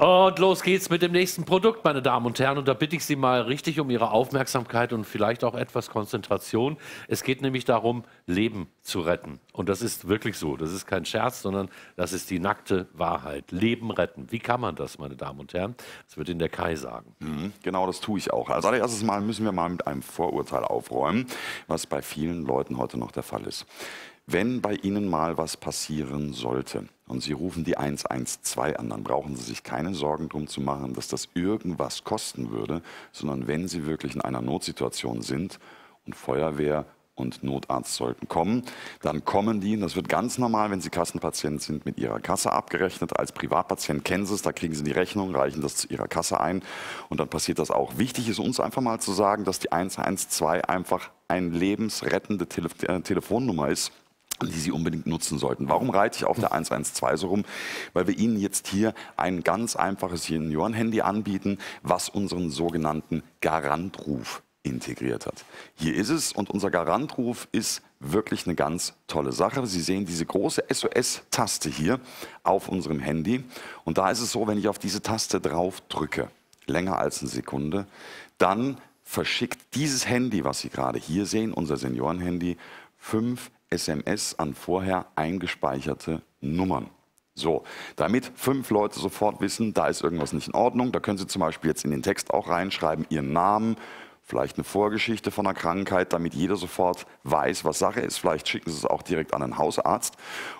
Und los geht's mit dem nächsten Produkt, meine Damen und Herren. Und da bitte ich Sie mal richtig um Ihre Aufmerksamkeit und vielleicht auch etwas Konzentration. Es geht nämlich darum, Leben zu retten. Und das ist wirklich so. Das ist kein Scherz, sondern das ist die nackte Wahrheit. Leben retten. Wie kann man das, meine Damen und Herren? Das wird Ihnen der Kai sagen. Mhm, genau, das tue ich auch. Als allererstes Mal müssen wir mal mit einem Vorurteil aufräumen, was bei vielen Leuten heute noch der Fall ist. Wenn bei Ihnen mal was passieren sollte und Sie rufen die 112 an, dann brauchen Sie sich keine Sorgen drum zu machen, dass das irgendwas kosten würde, sondern wenn Sie wirklich in einer Notsituation sind und Feuerwehr und Notarzt sollten kommen, dann kommen die, und das wird ganz normal, wenn Sie Kassenpatient sind, mit Ihrer Kasse abgerechnet. Als Privatpatient kennen Sie es, da kriegen Sie die Rechnung, reichen das zu Ihrer Kasse ein und dann passiert das auch. Wichtig ist uns einfach mal zu sagen, dass die 112 einfach eine lebensrettende Tele äh, Telefonnummer ist die Sie unbedingt nutzen sollten. Warum reite ich auf der 112 so rum? Weil wir Ihnen jetzt hier ein ganz einfaches Seniorenhandy anbieten, was unseren sogenannten Garantruf integriert hat. Hier ist es und unser Garantruf ist wirklich eine ganz tolle Sache. Sie sehen diese große SOS-Taste hier auf unserem Handy und da ist es so, wenn ich auf diese Taste drauf drücke, länger als eine Sekunde, dann verschickt dieses Handy, was Sie gerade hier sehen, unser Seniorenhandy, fünf SMS an vorher eingespeicherte Nummern. So, damit fünf Leute sofort wissen, da ist irgendwas nicht in Ordnung, da können Sie zum Beispiel jetzt in den Text auch reinschreiben, Ihren Namen, vielleicht eine Vorgeschichte von einer Krankheit, damit jeder sofort weiß, was Sache ist. Vielleicht schicken Sie es auch direkt an einen Hausarzt.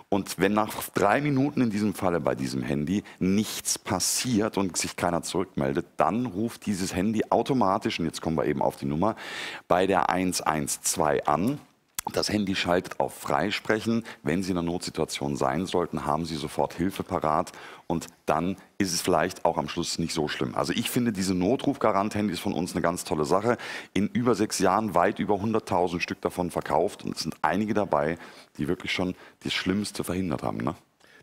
Und wenn nach drei Minuten in diesem Falle bei diesem Handy nichts passiert und sich keiner zurückmeldet, dann ruft dieses Handy automatisch, und jetzt kommen wir eben auf die Nummer, bei der 112 an das Handy schaltet auf Freisprechen. Wenn Sie in einer Notsituation sein sollten, haben Sie sofort Hilfe parat und dann ist es vielleicht auch am Schluss nicht so schlimm. Also ich finde diese Notrufgarant-Handys von uns eine ganz tolle Sache. In über sechs Jahren weit über 100.000 Stück davon verkauft und es sind einige dabei, die wirklich schon das Schlimmste verhindert haben. Ne?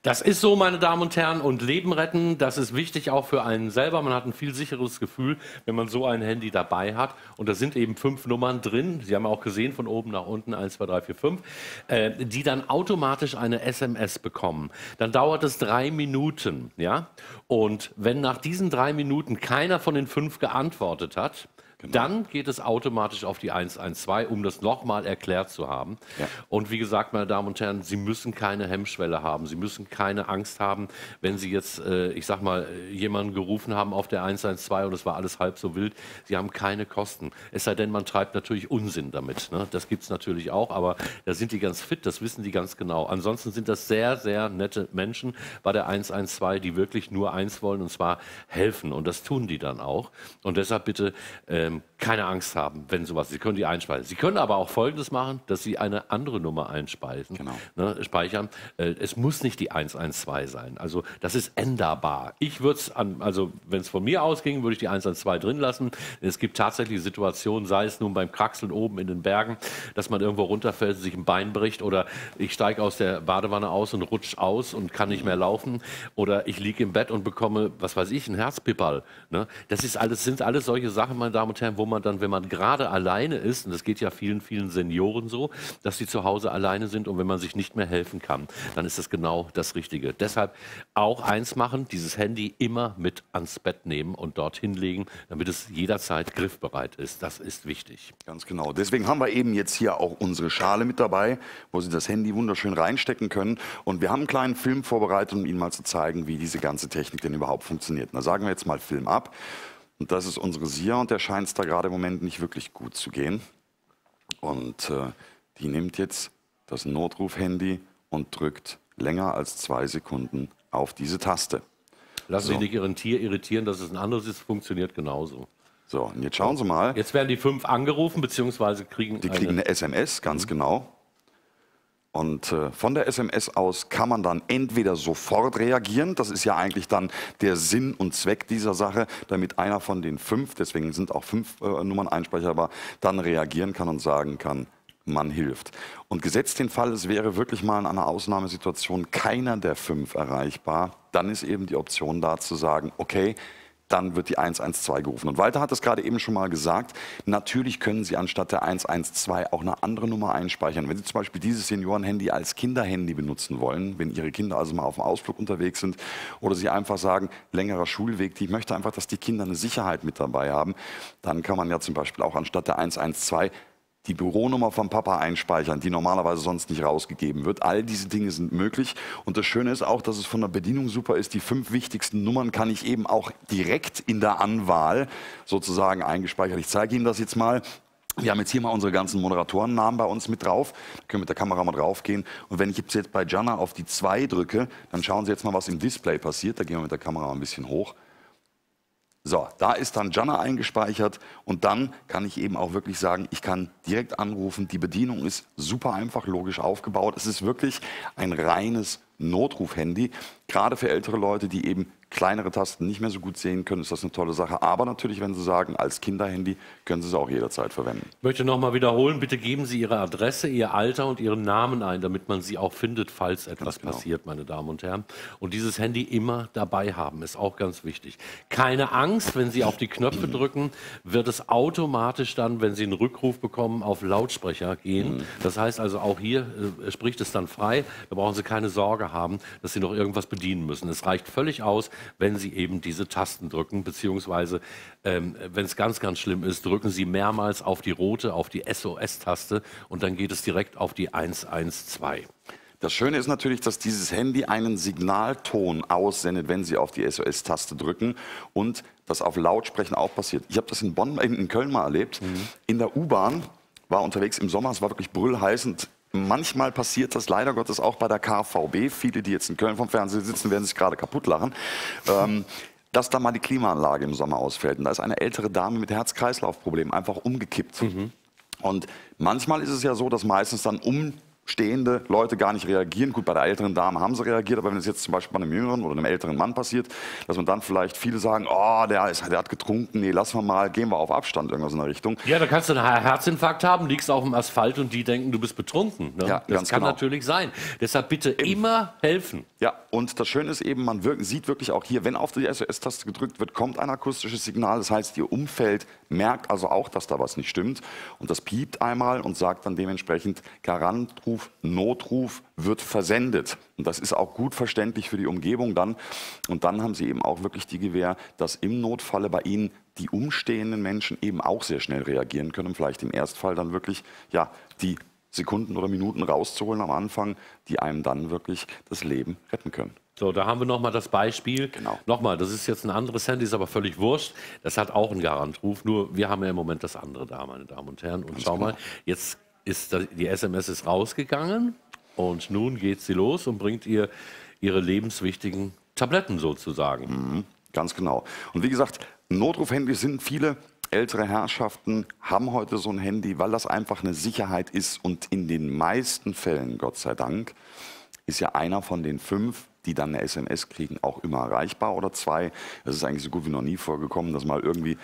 Das ist so, meine Damen und Herren, und Leben retten, das ist wichtig auch für einen selber. Man hat ein viel sicheres Gefühl, wenn man so ein Handy dabei hat. Und da sind eben fünf Nummern drin. Sie haben auch gesehen, von oben nach unten, 1, 2, 3, 4, 5, äh, die dann automatisch eine SMS bekommen. Dann dauert es drei Minuten, ja. Und wenn nach diesen drei Minuten keiner von den fünf geantwortet hat, Genau. Dann geht es automatisch auf die 112, um das nochmal erklärt zu haben. Ja. Und wie gesagt, meine Damen und Herren, Sie müssen keine Hemmschwelle haben. Sie müssen keine Angst haben, wenn Sie jetzt, äh, ich sag mal, jemanden gerufen haben auf der 112 und es war alles halb so wild. Sie haben keine Kosten. Es sei denn, man treibt natürlich Unsinn damit. Ne? Das gibt es natürlich auch, aber da sind die ganz fit, das wissen die ganz genau. Ansonsten sind das sehr, sehr nette Menschen bei der 112, die wirklich nur eins wollen und zwar helfen. Und das tun die dann auch. Und deshalb bitte äh, ähm, keine Angst haben, wenn sowas. Sie können die einspeisen. Sie können aber auch Folgendes machen, dass Sie eine andere Nummer einspeisen, genau. ne, speichern. Äh, es muss nicht die 112 sein. Also das ist änderbar. Ich würde es also wenn es von mir ausging, würde ich die 112 drin lassen. Es gibt tatsächlich Situationen, sei es nun beim Kraxeln oben in den Bergen, dass man irgendwo runterfällt, sich ein Bein bricht oder ich steige aus der Badewanne aus und rutsche aus und kann nicht mehr laufen oder ich liege im Bett und bekomme, was weiß ich, ein Herzpipperl. Ne? Das ist alles, sind alles solche Sachen, meine Damen und Herren, wo man dann, wenn man gerade alleine ist, und das geht ja vielen, vielen Senioren so, dass sie zu Hause alleine sind und wenn man sich nicht mehr helfen kann, dann ist das genau das Richtige. Deshalb auch eins machen, dieses Handy immer mit ans Bett nehmen und dort hinlegen, damit es jederzeit griffbereit ist. Das ist wichtig. Ganz genau. Deswegen haben wir eben jetzt hier auch unsere Schale mit dabei, wo Sie das Handy wunderschön reinstecken können. Und wir haben einen kleinen Film vorbereitet, um Ihnen mal zu zeigen, wie diese ganze Technik denn überhaupt funktioniert. Da sagen wir jetzt mal Film ab. Und das ist unsere Sia und der scheint es da gerade im Moment nicht wirklich gut zu gehen. Und äh, die nimmt jetzt das Notruf-Handy und drückt länger als zwei Sekunden auf diese Taste. Lassen so. Sie nicht Ihren Tier irritieren, dass es ein anderes ist, funktioniert genauso. So, und jetzt schauen Sie mal. Jetzt werden die fünf angerufen, beziehungsweise kriegen. Die kriegen eine, eine SMS, ganz mhm. genau. Und äh, von der SMS aus kann man dann entweder sofort reagieren, das ist ja eigentlich dann der Sinn und Zweck dieser Sache, damit einer von den fünf, deswegen sind auch fünf äh, Nummern einspeicherbar, dann reagieren kann und sagen kann, man hilft. Und gesetzt den Fall, es wäre wirklich mal in einer Ausnahmesituation keiner der fünf erreichbar, dann ist eben die Option da zu sagen, okay, dann wird die 112 gerufen. Und Walter hat es gerade eben schon mal gesagt, natürlich können Sie anstatt der 112 auch eine andere Nummer einspeichern. Wenn Sie zum Beispiel dieses Seniorenhandy als Kinderhandy benutzen wollen, wenn Ihre Kinder also mal auf dem Ausflug unterwegs sind oder Sie einfach sagen, längerer Schulweg, ich möchte einfach, dass die Kinder eine Sicherheit mit dabei haben, dann kann man ja zum Beispiel auch anstatt der 112 die Büronummer vom Papa einspeichern, die normalerweise sonst nicht rausgegeben wird. All diese Dinge sind möglich. Und das Schöne ist auch, dass es von der Bedienung super ist. Die fünf wichtigsten Nummern kann ich eben auch direkt in der Anwahl sozusagen eingespeichert. Ich zeige Ihnen das jetzt mal. Wir haben jetzt hier mal unsere ganzen Moderatorennamen bei uns mit drauf. Da können wir mit der Kamera mal drauf gehen. Und wenn ich jetzt bei Jana auf die 2 drücke, dann schauen Sie jetzt mal, was im Display passiert. Da gehen wir mit der Kamera mal ein bisschen hoch. So, da ist dann Jana eingespeichert und dann kann ich eben auch wirklich sagen, ich kann direkt anrufen. Die Bedienung ist super einfach, logisch aufgebaut. Es ist wirklich ein reines Notruf-Handy, gerade für ältere Leute, die eben kleinere Tasten nicht mehr so gut sehen können, ist das eine tolle Sache. Aber natürlich, wenn Sie sagen, als Kinderhandy können Sie es auch jederzeit verwenden. Ich möchte nochmal wiederholen, bitte geben Sie Ihre Adresse, Ihr Alter und Ihren Namen ein, damit man Sie auch findet, falls etwas genau. passiert, meine Damen und Herren. Und dieses Handy immer dabei haben, ist auch ganz wichtig. Keine Angst, wenn Sie auf die Knöpfe drücken, wird es automatisch dann, wenn Sie einen Rückruf bekommen, auf Lautsprecher gehen. Mhm. Das heißt also, auch hier äh, spricht es dann frei. Da brauchen Sie keine Sorge haben, dass Sie noch irgendwas bedienen müssen. Es reicht völlig aus, wenn Sie eben diese Tasten drücken, beziehungsweise ähm, wenn es ganz, ganz schlimm ist, drücken Sie mehrmals auf die rote, auf die SOS-Taste und dann geht es direkt auf die 112. Das Schöne ist natürlich, dass dieses Handy einen Signalton aussendet, wenn Sie auf die SOS-Taste drücken und das auf Lautsprechen auch passiert. Ich habe das in Bonn, in Köln mal erlebt. Mhm. In der U-Bahn war unterwegs im Sommer, es war wirklich brüllheiß und Manchmal passiert das leider Gottes auch bei der KVB. Viele, die jetzt in Köln vom Fernsehen sitzen, werden sich gerade kaputt lachen. Ähm, dass da mal die Klimaanlage im Sommer ausfällt. Und da ist eine ältere Dame mit Herz-Kreislauf-Problemen einfach umgekippt. Mhm. Und manchmal ist es ja so, dass meistens dann um stehende Leute gar nicht reagieren. Gut, bei der älteren Dame haben sie reagiert, aber wenn es jetzt zum Beispiel bei einem jüngeren oder einem älteren Mann passiert, dass man dann vielleicht viele sagen, oh, der, ist, der hat getrunken, nee, lass mal mal, gehen wir auf Abstand, irgendwas in der Richtung. Ja, da kannst du einen Herzinfarkt haben, liegst auf dem Asphalt und die denken, du bist betrunken. Ne? Ja, das kann genau. natürlich sein. Deshalb bitte Eben. immer helfen. Ja, und das Schöne ist eben, man wirkt, sieht wirklich auch hier, wenn auf die SOS-Taste gedrückt wird, kommt ein akustisches Signal. Das heißt, ihr Umfeld merkt also auch, dass da was nicht stimmt. Und das piept einmal und sagt dann dementsprechend Garantruf, Notruf wird versendet. Und das ist auch gut verständlich für die Umgebung dann. Und dann haben sie eben auch wirklich die Gewähr, dass im Notfalle bei ihnen die umstehenden Menschen eben auch sehr schnell reagieren können. Vielleicht im Erstfall dann wirklich ja, die Sekunden oder Minuten rauszuholen am Anfang, die einem dann wirklich das Leben retten können. So, da haben wir nochmal das Beispiel. Genau. Nochmal, das ist jetzt ein anderes Handy, ist aber völlig wurscht. Das hat auch einen Garantruf, nur wir haben ja im Moment das andere da, meine Damen und Herren. Und Ganz schau genau. mal, jetzt ist die SMS ist rausgegangen und nun geht sie los und bringt ihr ihre lebenswichtigen Tabletten sozusagen. Mhm. Ganz genau. Und wie gesagt, Notrufhandys sind viele ältere Herrschaften haben heute so ein Handy, weil das einfach eine Sicherheit ist. Und in den meisten Fällen, Gott sei Dank, ist ja einer von den fünf, die dann eine SMS kriegen, auch immer erreichbar oder zwei. Es ist eigentlich so gut wie noch nie vorgekommen, dass mal irgendwie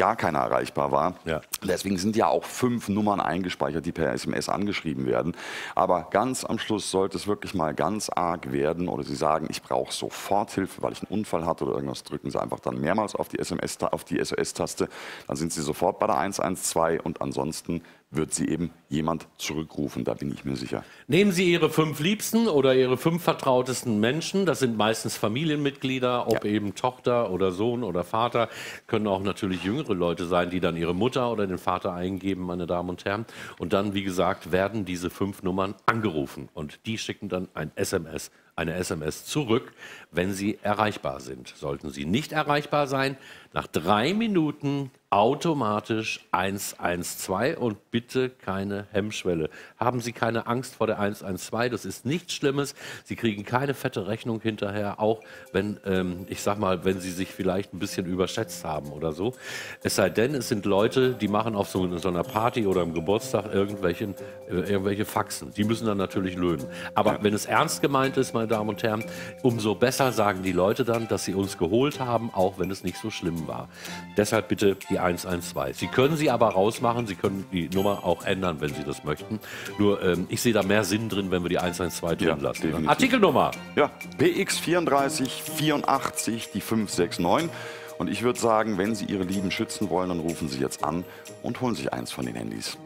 gar keiner erreichbar war. Ja. Deswegen sind ja auch fünf Nummern eingespeichert, die per SMS angeschrieben werden. Aber ganz am Schluss sollte es wirklich mal ganz arg werden oder Sie sagen, ich brauche sofort Hilfe, weil ich einen Unfall hatte oder irgendwas, drücken Sie einfach dann mehrmals auf die, SMS, auf die SOS-Taste. Dann sind Sie sofort bei der 112 und ansonsten wird sie eben jemand zurückrufen, da bin ich mir sicher. Nehmen Sie Ihre fünf Liebsten oder Ihre fünf vertrautesten Menschen, das sind meistens Familienmitglieder, ob ja. eben Tochter oder Sohn oder Vater, können auch natürlich jüngere Leute sein, die dann ihre Mutter oder den Vater eingeben, meine Damen und Herren. Und dann, wie gesagt, werden diese fünf Nummern angerufen und die schicken dann ein SMS eine SMS zurück, wenn Sie erreichbar sind. Sollten Sie nicht erreichbar sein, nach drei Minuten automatisch 112 und bitte keine Hemmschwelle. Haben Sie keine Angst vor der 112, das ist nichts Schlimmes. Sie kriegen keine fette Rechnung hinterher, auch wenn, ähm, ich sag mal, wenn Sie sich vielleicht ein bisschen überschätzt haben oder so. Es sei denn, es sind Leute, die machen auf so, so einer Party oder im Geburtstag irgendwelchen, äh, irgendwelche Faxen. Die müssen dann natürlich löhnen. Aber ja. wenn es ernst gemeint ist, meine Damen und Herren, umso besser sagen die Leute dann, dass sie uns geholt haben, auch wenn es nicht so schlimm war. Deshalb bitte die 112. Sie können sie aber rausmachen, Sie können die Nummer auch ändern, wenn Sie das möchten. Nur ähm, ich sehe da mehr Sinn drin, wenn wir die 112 drin ja, lassen. Ne? Artikelnummer. Ja, BX 34 84 die 569. Und ich würde sagen, wenn Sie Ihre Lieben schützen wollen, dann rufen Sie jetzt an und holen sich eins von den Handys.